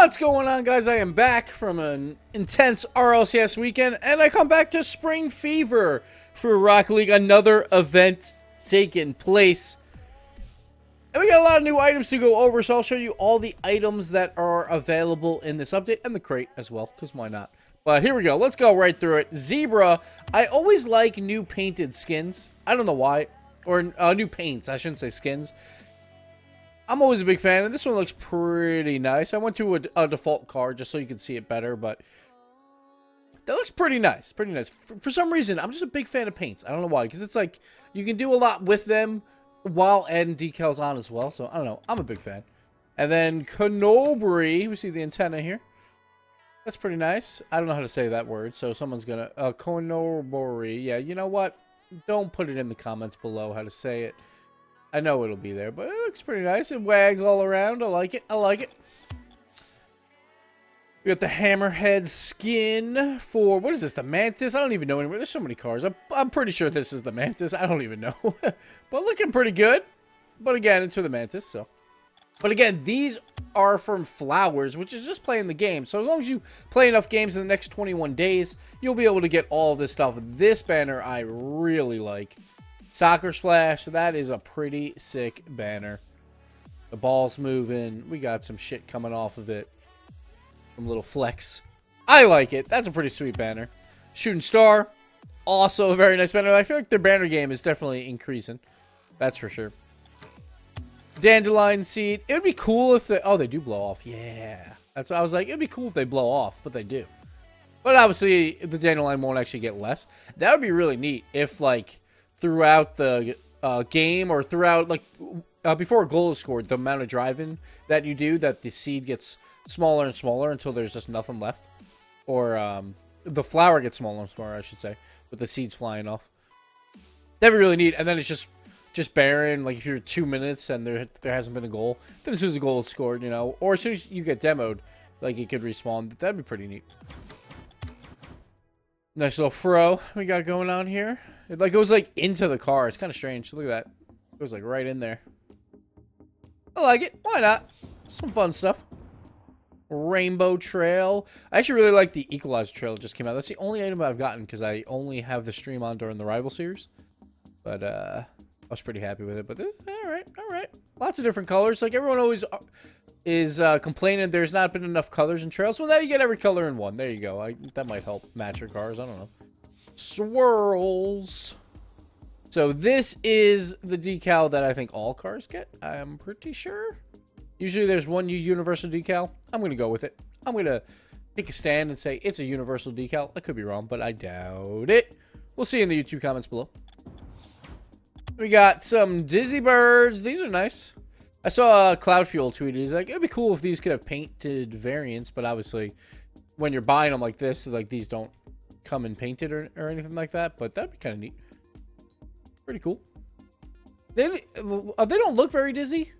What's going on, guys? I am back from an intense RLCS weekend, and I come back to Spring Fever for Rocket League, another event taking place. And we got a lot of new items to go over, so I'll show you all the items that are available in this update, and the crate as well, because why not? But here we go. Let's go right through it. Zebra. I always like new painted skins. I don't know why. Or uh, new paints. I shouldn't say skins. I'm always a big fan, and this one looks pretty nice. I went to a, a default car just so you can see it better, but that looks pretty nice. Pretty nice. For, for some reason, I'm just a big fan of paints. I don't know why, because it's like you can do a lot with them while adding decals on as well. So, I don't know. I'm a big fan. And then Canobri. We see the antenna here. That's pretty nice. I don't know how to say that word, so someone's to... Uh. Yeah, you know what? Don't put it in the comments below how to say it. I know it'll be there, but it looks pretty nice. It wags all around. I like it. I like it. We got the Hammerhead skin for, what is this, the Mantis? I don't even know anymore. There's so many cars. I'm, I'm pretty sure this is the Mantis. I don't even know. but looking pretty good. But again, it's for the Mantis, so. But again, these are from Flowers, which is just playing the game. So as long as you play enough games in the next 21 days, you'll be able to get all this stuff. This banner I really like. Soccer Splash, that is a pretty sick banner. The ball's moving. We got some shit coming off of it. Some little flex. I like it. That's a pretty sweet banner. Shooting Star, also a very nice banner. I feel like their banner game is definitely increasing. That's for sure. Dandelion Seed. It would be cool if they... Oh, they do blow off. Yeah. That's I was like, it would be cool if they blow off, but they do. But obviously, the Dandelion won't actually get less. That would be really neat if, like throughout the uh, game or throughout like uh, before a goal is scored, the amount of driving that you do, that the seed gets smaller and smaller until there's just nothing left, or um, the flower gets smaller and smaller, I should say, with the seeds flying off. That'd be really neat. And then it's just just barren. Like if you're two minutes and there there hasn't been a goal, then as soon as a goal is scored, you know, or as soon as you get demoed, like it could respawn. That'd be pretty neat. Nice little fro we got going on here. It like goes like into the car. It's kind of strange. Look at that. It goes like right in there. I like it. Why not? Some fun stuff. Rainbow Trail. I actually really like the Equalizer Trail that just came out. That's the only item I've gotten because I only have the stream on during the Rival Series. But uh, I was pretty happy with it. But uh, all right, all right. Lots of different colors. Like everyone always uh, is uh, complaining there's not been enough colors in trails. Well, now you get every color in one. There you go. I, that might help match your cars. I don't know. Swirls. So this is the decal that I think all cars get. I'm pretty sure. Usually there's one universal decal. I'm going to go with it. I'm going to take a stand and say it's a universal decal. I could be wrong, but I doubt it. We'll see in the YouTube comments below. We got some Dizzy Birds. These are nice. I saw Cloud Fuel tweeted. He's like, it'd be cool if these could have painted variants, but obviously when you're buying them like this, like these don't come in painted or, or anything like that, but that'd be kind of neat. Pretty cool. They, uh, they don't look very dizzy,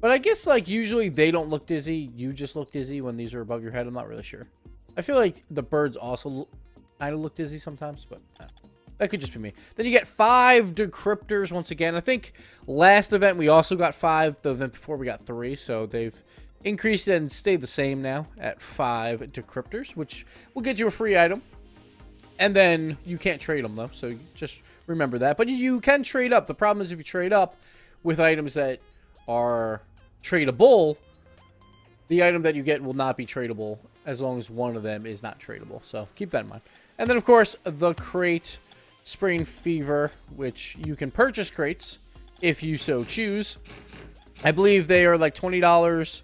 but I guess like usually they don't look dizzy. You just look dizzy when these are above your head. I'm not really sure. I feel like the birds also kind of look dizzy sometimes, but uh, that could just be me. Then you get five decryptors once again. I think last event we also got five. The event before we got three, so they've increased and stayed the same now at five decryptors, which will get you a free item. And then you can't trade them, though, so just remember that. But you can trade up. The problem is if you trade up with items that are tradable, the item that you get will not be tradable as long as one of them is not tradable. So keep that in mind. And then, of course, the crate Spring Fever, which you can purchase crates if you so choose. I believe they are like $20.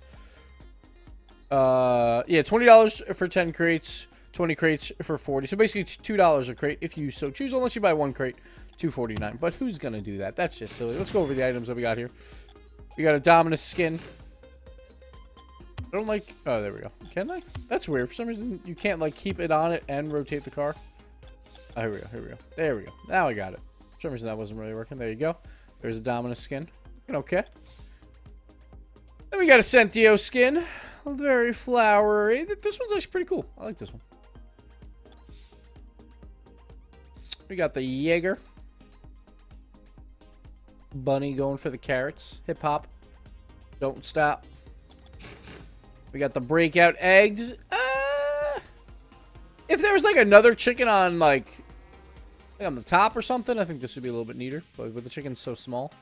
Uh, yeah, $20 for 10 crates. 20 crates for 40 so basically two dollars a crate if you so choose unless you buy one crate 249 but who's gonna do that? That's just silly. Let's go over the items that we got here. We got a dominus skin. I don't like oh there we go. Can i? That's weird. For some reason you can't like keep it on it and rotate the car oh, here we go here we go. There we go. Now i got it. For some reason that wasn't really working. There you go. There's a dominus skin. Okay. Then we got a Sentio skin. Very flowery. This one's actually pretty cool. I like this one. We got the Jaeger. Bunny going for the carrots. Hip hop. Don't stop. We got the breakout eggs. Uh, there was like another chicken on like, like on the top or something, I think this would be a little bit neater. But with the chicken so small,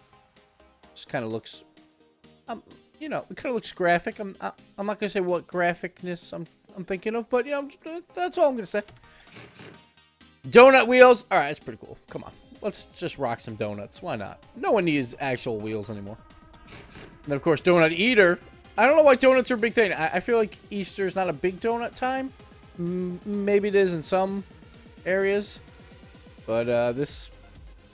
just kind of looks, um, you know, it kind of looks graphic. I'm I, I'm not gonna say what graphicness I'm I'm thinking of, but you know, that's all I'm gonna say. Donut wheels. All right, that's pretty cool. Come on, let's just rock some donuts. Why not? No one needs actual wheels anymore. And of course, donut eater. I don't know why donuts are a big thing. I, I feel like Easter is not a big donut time. Maybe it is in some areas. But uh, this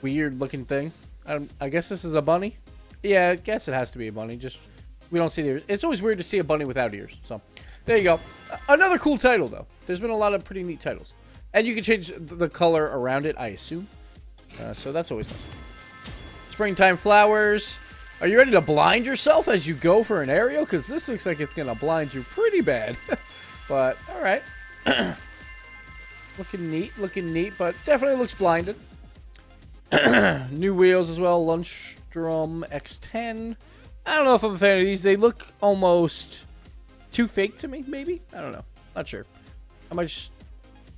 weird looking thing. I, I guess this is a bunny. Yeah, I guess it has to be a bunny. Just we don't see the ears. It's always weird to see a bunny without ears. So there you go. Another cool title though. There's been a lot of pretty neat titles. And you can change the color around it, I assume. Uh, so that's always nice. Springtime flowers. Are you ready to blind yourself as you go for an aerial? Because this looks like it's going to blind you pretty bad. but, alright. looking neat, looking neat, but definitely looks blinded. New wheels as well. Lundstrom X10. I don't know if I'm a fan of these. They look almost too fake to me, maybe? I don't know. Not sure. I might just...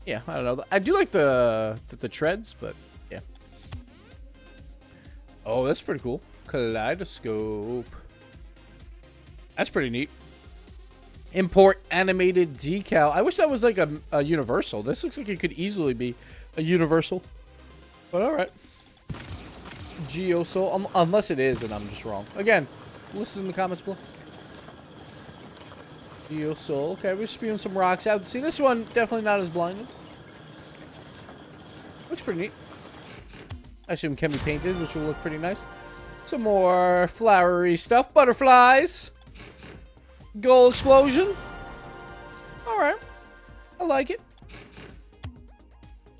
Yeah, I don't know. I do like the, the, the treads, but yeah. Oh, that's pretty cool. Kaleidoscope. That's pretty neat. Import animated decal. I wish that was like a, a universal. This looks like it could easily be a universal. But alright. Geosoul. Um, unless it is and I'm just wrong. Again, listen in the comments below. Geosoul. Okay, we're spewing some rocks out. See, this one definitely not as blinded. Looks pretty neat. I assume can be painted, which will look pretty nice. Some more flowery stuff. Butterflies. Gold explosion. Alright. I like it.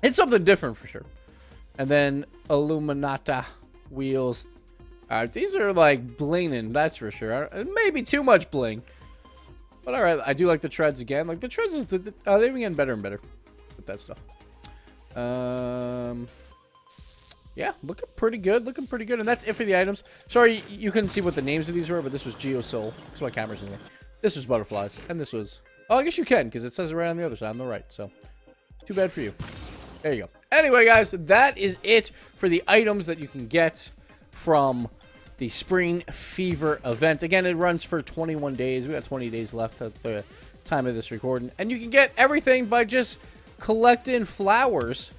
It's something different for sure. And then Illuminata wheels. Alright, these are like blinging, that's for sure. Maybe too much bling. But alright, I do like the treads again. Like the treads is the, uh, they're getting better and better with that stuff. Um yeah, looking pretty good. Looking pretty good. And that's it for the items. Sorry, you couldn't see what the names of these were, but this was Geosoul. Because my camera's in there. This was Butterflies. And this was... Oh, I guess you can, because it says it right on the other side, on the right. So, too bad for you. There you go. Anyway, guys, that is it for the items that you can get from the Spring Fever event. Again, it runs for 21 days. We got 20 days left at the time of this recording. And you can get everything by just collecting flowers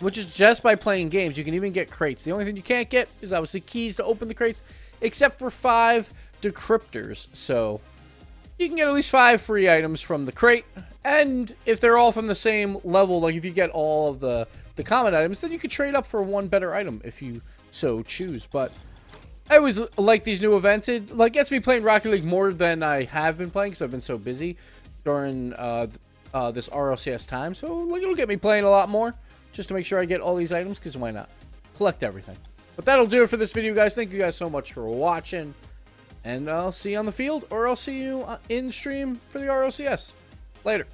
which is just by playing games. You can even get crates. The only thing you can't get is obviously keys to open the crates, except for five decryptors. So you can get at least five free items from the crate. And if they're all from the same level, like if you get all of the, the common items, then you could trade up for one better item if you so choose. But I always like these new events. It like gets me playing Rocket League more than I have been playing because I've been so busy during uh, uh, this RLCS time. So like it'll get me playing a lot more just to make sure I get all these items, because why not? Collect everything. But that'll do it for this video, guys. Thank you guys so much for watching. And I'll see you on the field, or I'll see you uh, in stream for the RLCS. Later.